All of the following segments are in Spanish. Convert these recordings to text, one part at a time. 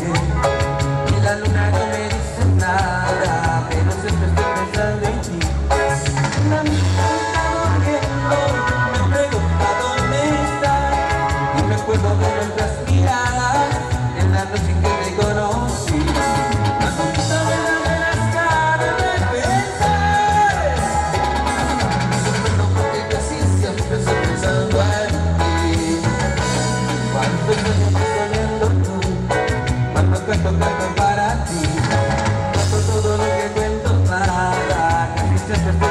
y la luna no me dice nada, pero siempre estoy pensando en ti. Una amiga está durmiendo, me pregunta dónde está y me acuerdo de nuestras miradas en la noche que te conocí. cuento tengo para ti. Paso todo lo que cuento nada, casi siempre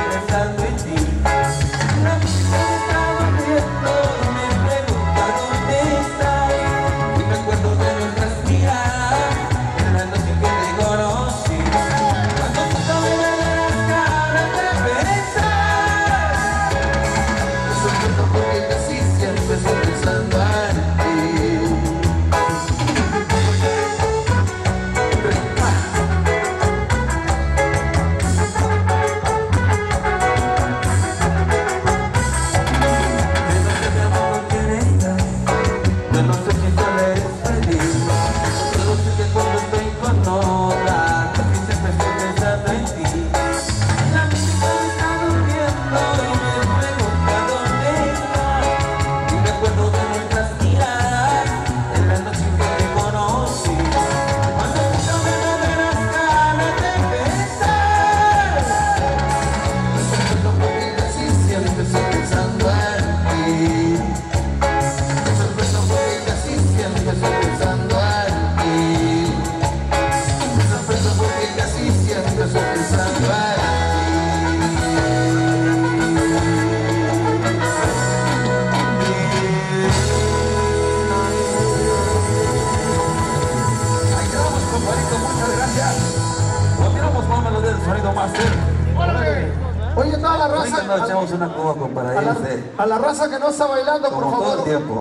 sonido. Oye, toda la raza. nos echamos una A la, a la raza que no está bailando, por Como todo el favor. tiempo.